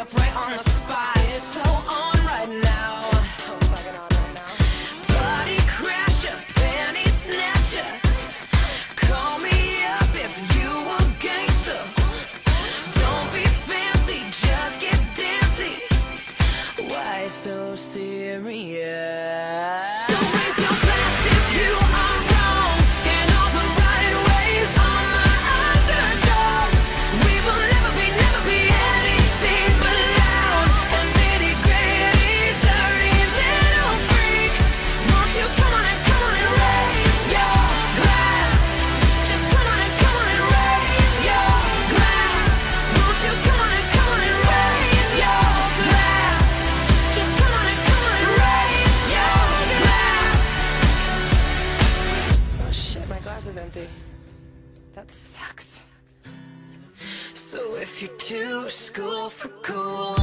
up right on the spot. empty. That sucks. So if you're too school for cool.